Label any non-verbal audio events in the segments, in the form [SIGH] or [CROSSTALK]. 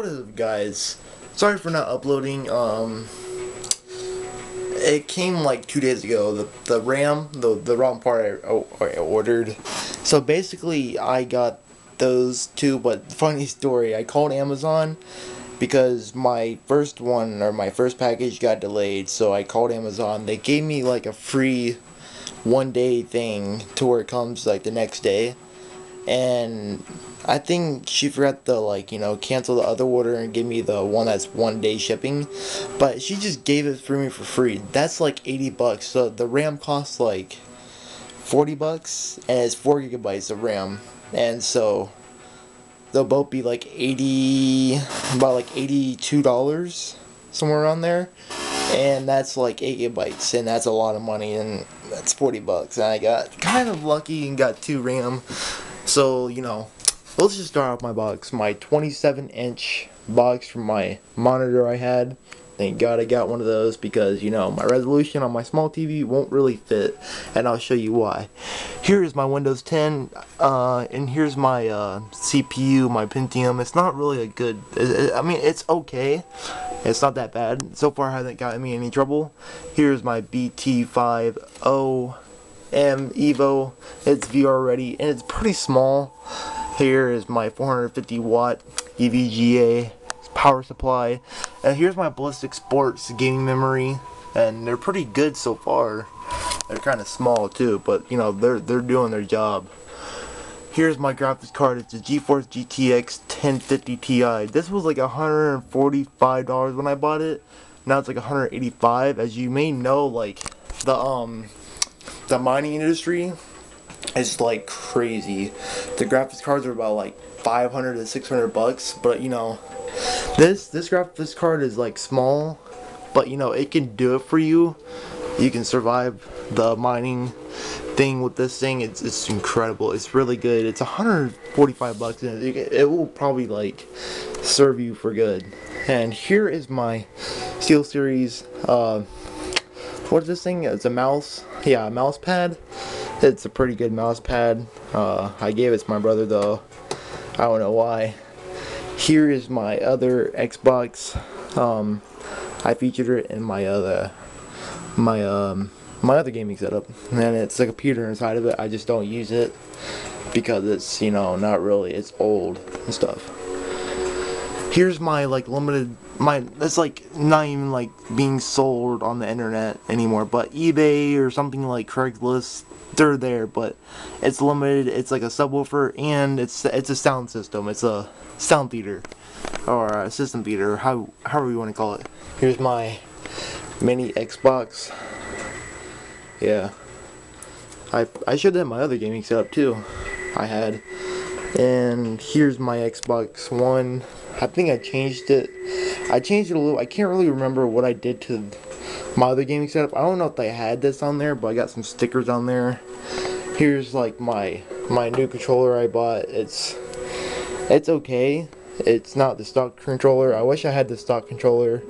what is up guys? Sorry for not uploading, um, it came like two days ago, the, the RAM, the, the wrong part I, oh, I ordered. So basically I got those two, but funny story, I called Amazon because my first one, or my first package got delayed, so I called Amazon, they gave me like a free one day thing to where it comes like the next day, and I think she forgot to like you know cancel the other order and give me the one that's one day shipping, but she just gave it for me for free. That's like eighty bucks. So the RAM costs like forty bucks, and it's four gigabytes of RAM, and so they'll both be like eighty, about like eighty two dollars somewhere around there, and that's like eight gigabytes, and that's a lot of money, and that's forty bucks. And I got kind of lucky and got two RAM. So, you know, let's just start off my box. My 27 inch box from my monitor I had. Thank God I got one of those because, you know, my resolution on my small TV won't really fit. And I'll show you why. Here is my Windows 10. Uh, and here's my uh, CPU, my Pentium. It's not really a good... I mean, it's okay. It's not that bad. So far, I haven't gotten me any trouble. Here's my BT50 M Evo. It's VR ready and it's pretty small. Here is my 450 watt EVGA power supply. And here's my Ballistix Sports gaming memory. And they're pretty good so far. They're kind of small too, but you know, they're they're doing their job. Here's my graphics card. It's a GeForce GTX 1050 Ti. This was like $145 when I bought it. Now it's like 185 As you may know, like the um the mining industry is like crazy. The graphics cards are about like 500 to 600 bucks, but you know, this this graphics card is like small, but you know, it can do it for you. You can survive the mining thing with this thing. It's, it's incredible. It's really good. It's 145 bucks and it, it will probably like serve you for good. And here is my SteelSeries uh, what is this thing? It's a mouse. Yeah, a mouse pad. It's a pretty good mouse pad. Uh, I gave it to my brother though. I don't know why. Here is my other Xbox. Um, I featured it in my other, my um, my other gaming setup, and it's a computer inside of it. I just don't use it because it's you know not really. It's old and stuff here's my like limited my it's like not even like being sold on the internet anymore but ebay or something like craigslist they're there but it's limited it's like a subwoofer and it's it's a sound system it's a sound theater or a system theater how however you want to call it. Here's my mini xbox. Yeah. I i showed that my other gaming setup too i had. And here's my xbox one. I think I changed it. I changed it a little. I can't really remember what I did to my other gaming setup. I don't know if they had this on there, but I got some stickers on there. Here's like my my new controller I bought. It's it's okay. It's not the stock controller. I wish I had the stock controller,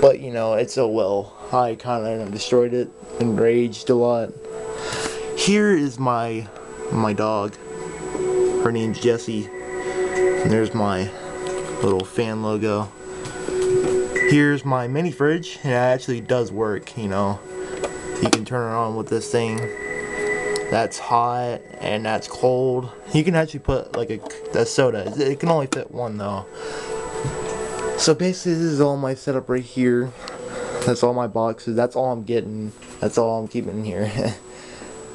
but you know, it's so well. I kind of destroyed it and raged a lot. Here is my my dog. Her name's Jessie. And there's my little fan logo. Here's my mini fridge, and it actually does work, you know. You can turn it on with this thing. That's hot, and that's cold. You can actually put like a, a soda. It can only fit one though. So basically this is all my setup right here. That's all my boxes. That's all I'm getting. That's all I'm keeping here. [LAUGHS]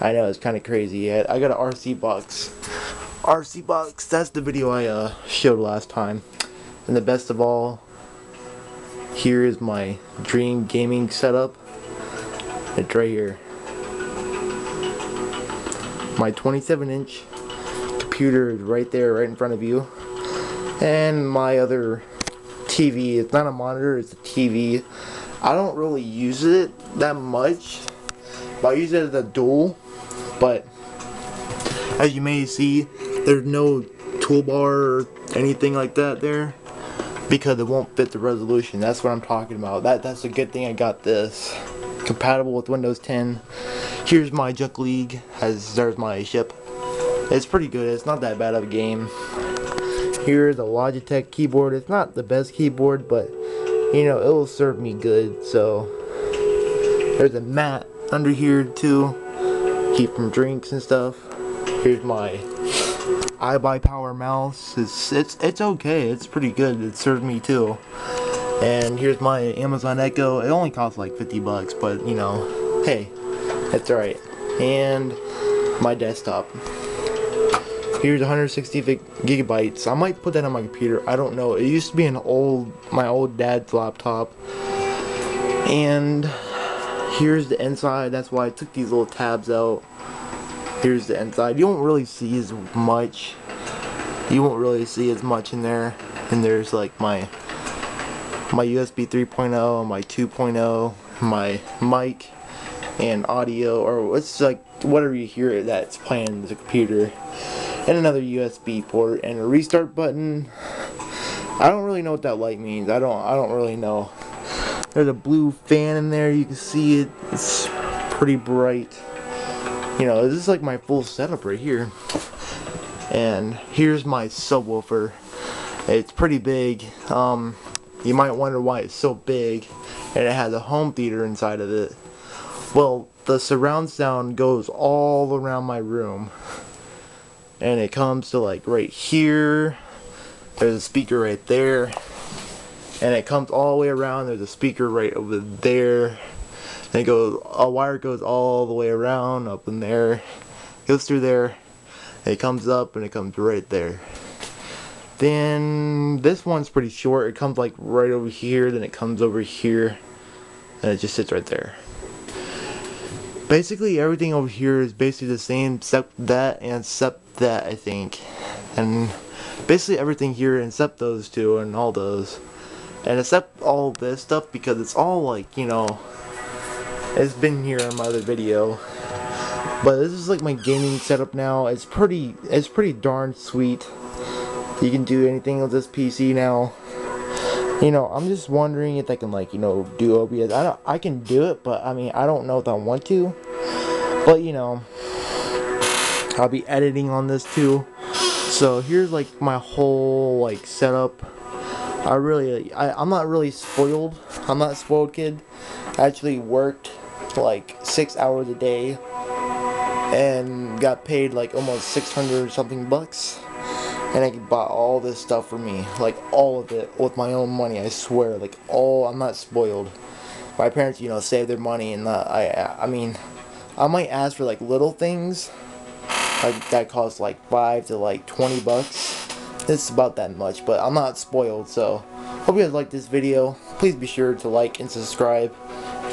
I know, it's kind of crazy. I, I got an RC box. RC box, that's the video I uh, showed last time. And the best of all, here is my dream gaming setup. It's right here. My 27 inch computer is right there, right in front of you. And my other TV, it's not a monitor, it's a TV. I don't really use it that much. I use it as a dual. But as you may see, there's no toolbar or anything like that there because it won't fit the resolution. That's what I'm talking about. That That's a good thing I got this. Compatible with Windows 10. Here's my Juck League. As There's my ship. It's pretty good. It's not that bad of a game. Here's a Logitech keyboard. It's not the best keyboard, but you know, it will serve me good. So there's a mat under here too. Keep from drinks and stuff. Here's my iBuyPower mouse. It's it's it's okay. It's pretty good. It served me too. And here's my Amazon Echo. It only costs like 50 bucks, but you know, hey, that's alright. And my desktop. Here's 160 gigabytes. I might put that on my computer. I don't know. It used to be an old, my old dad's laptop. And here's the inside. That's why I took these little tabs out. Here's the inside. You won't really see as much. You won't really see as much in there. And there's like my my USB 3.0, my 2.0, my mic, and audio, or it's like whatever you hear that's playing the computer and another USB port and a restart button. I don't really know what that light means. I don't I don't really know. There's a blue fan in there. You can see it. It's pretty bright. You know, this is like my full setup right here. And here's my subwoofer. It's pretty big. Um, you might wonder why it's so big and it has a home theater inside of it. Well, the surround sound goes all around my room and it comes to like right here there's a speaker right there and it comes all the way around there's a speaker right over there it goes a wire goes all the way around up in there goes through there it comes up and it comes right there. Then this one's pretty short. It comes like right over here then it comes over here and it just sits right there. Basically everything over here is basically the same except that and except that I think. And basically everything here except those two and all those. And except all this stuff because it's all like you know it's been here in my other video but this is like my gaming setup now it's pretty it's pretty darn sweet you can do anything with this PC now you know, I'm just wondering if I can like, you know, do OBS. I don't I can do it, but I mean, I don't know if I want to. But, you know, I'll be editing on this too. So, here's like my whole like setup. I really I I'm not really spoiled. I'm not spoiled kid. I actually worked like 6 hours a day and got paid like almost 600 something bucks and I bought all this stuff for me, like all of it with my own money. I swear, like all. I'm not spoiled. My parents, you know, save their money, and uh, I, I mean, I might ask for like little things, like that cost like five to like twenty bucks. It's about that much, but I'm not spoiled. So, hope you guys like this video. Please be sure to like and subscribe.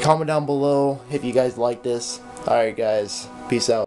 Comment down below if you guys like this. Alright, guys. Peace out.